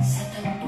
Satan